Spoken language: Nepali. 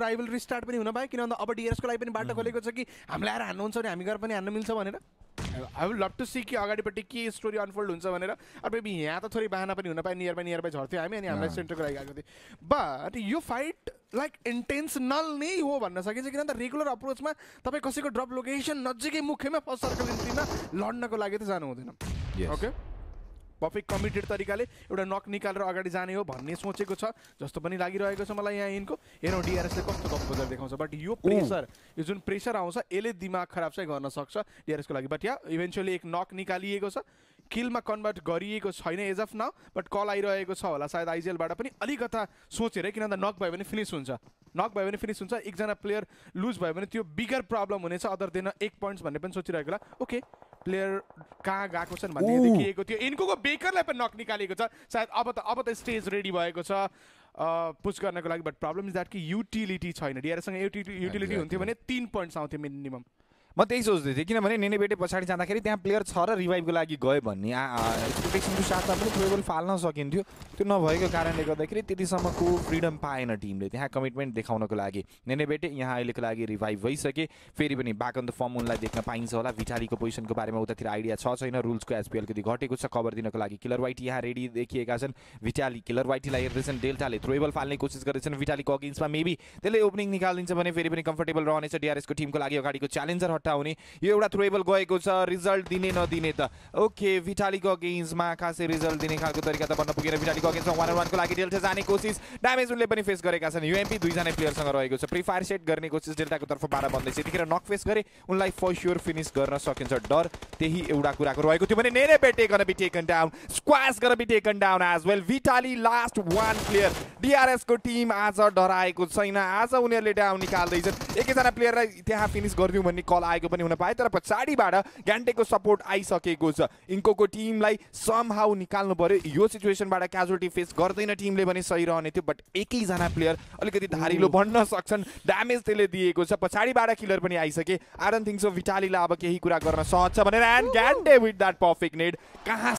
राइभल रिस्टार्ट पनि हुन पायो किन भन्दा अब डिएसको लागि पनि बाटो खोलेको छ कि हामीलाई आएर हान्नुहुन्छ भने हामी गएर पनि हान्न मिल्छ भनेर। I would love to see कि अगाडिपट्टि के स्टोरी अनफोल्ड हुन्छ भनेर। अब मेबी यहाँ त थोरै बाहना पनि हुन पायो नियर बाई नियर बाई झर्थ्यो हामी अनि हामीलाई सेन्टरको लागि गएको थियो। बट यो फाइट लाइक इन्टेन्सनल नै हो भन्न सकिन्छ किन त रेगुलर अप्रोचमा तपाईँ कसैको ड्रप लोकेसन नजिकै मुख्यमा फर्स्ट सर्कल इन्ट्रीमा लड्नको लागि त जानु हुँदैन. ओके पर्फेक्ट कमिटेड तरिकाले एउटा नक निकालेर अगाडि जाने हो भन्ने सोचेको छ। जस्तो पनि लागिरहेको छ मलाई यहाँ यिनको। हेरौँ डिआरएसले कस्तो कप बजार देखाउँछ। बट यो प्रेसर यो जुन प्रेसर आउँछ यसले दिमाग खराब चाहिँ गर्न सक्छ डिआरएसको लागि। बट या इभेन्चुअली एक नक निकालिएको छ। किलमा कन्भर्ट गरिएको छैन as of now but call आइरहेको छ होला। सायद आइजिएलबाट पनि अलिकता सोचेर किन भन्दा नक भयो भने फिनिस हुन्छ। नक भयो भने फिनिस हुन्छ। एकजना प्लेयर लुज भयो भने त्यो बिगर प्रब्लम हुनेछ अदर दिन एक पोइन्ट्स भन्ने पनि सोचिरहेको होला। ओके प्लेयर कहाँ गएको छन् भन्ने। देखिएको थियो। इनको बेकरलाई पनि नक निकालेको छ। सायद अब त अब त स्टेज रेडी भएको छ। पुस गर्नको लागि बट प्रब्लम इज द्याट कि युटिलिटी छैन। युटिलिटी युटिलिटी हुन्थ्यो भने तिन पोइन्ट्स आउँथ्यो मिनिमम म त्यही सोच्दै थिएँ किनभने नेनेबेटे पछाडि जाँदाखेरि त्यहाँ प्लेयर छ र रिभाइभको लागि गयो भन्ने। एक्सपेक्टेसनको साथमा पनि थ्रोबल फाल्न सकिन्थ्यो। त्यो नभएको कारणले गर्दाखेरि त्यतिसम्मको फ्रिडम पाएन टिमले त्यहाँ कमिटमेन्ट देखाउनको लागि। नेनेबेटे यहाँ अहिलेको लागि रिभाइभ भइसके। फेरि पनि ब्याक द फर्म उनलाई देख्न पाइन्छ होला। भिटालीको पोजिसनको बारेमा उतातिर आइडिया छ छैन। रुल्सको एसपिएल कति घटेको छ। कभर दिनको लागि किलर वाइट यहाँ रेडी देखिएका छन्। Vitaly killer वाइटीलाई हेर्दैछन्। डेल्टाले थ्रोएबल फाल्ने कोसिस गर्दैछन्। भिटालीको अगेन्स्टमा मेबी त्यसले ओपनिङ निकालिदिन्छ भने फेरि पनि कम्फर्टेबल रहनेछ। डिआरएसको टिमको लागि अगाडिको च्यालेन्जर हटाउने यो एउटा थ्रोएबल गएको छ रिजल्ट दिने नदिने त। ओके भिटालीको अगेन्स्टमा खासै रिजल्ट दिने खालको तरिका त बन्न पुगेन। भिटालीको अगेन्स्टमा वान वानको लागि डेल्टा जाने कोसिस। ड्यामेज उनले पनि फेस गरेका छन्। युएमपी दुईजना प्लेयरसँग रहेको छ। प्री फायर सेट गर्ने कोसिस डेल्टाको तर्फबाट बन्दैछ। यतिखेर नक फेस गरे उनलाई फर स्योर फिनिस गर्न सकिन्छ। डर त्यही एउटा कुराको रहेको थियो भने नेरे बेटे gonna be taken down squads gonna be taken down as well Vitali last one player डिआरएसको team आज डराएको छैन। आज उनीहरूले डाउन निकाल्दैछन्। एकैजना प्लेयरलाई त्यहाँ फिनिस गरिदिउँ भन्ने कल आएको पनि हुन पाए तर पछाडिबाट ग्यान्टेको सपोर्ट आइसकेको छ। इन्कोको टिमलाई सम हाउ निकाल्नु पर्यो। यो सिचुएसनबाट क्याजुअलिटी फेस गर्दैन टिमले भने सही रहने थियो बट एकैजना प्लेयर अलिकति धारिलो बन्न सक्छन्। ड्यामेज त्यसले दिएको छ। पछाडिबाट किलर पनि आइसके। आई डोन्ट थिङ्क सो भिटालीलाई अब केही कुरा गर्न सहज छ भनेर एन्ड ग्यान्टे विथ द्याट पर्फेक्ट नेड कहाँ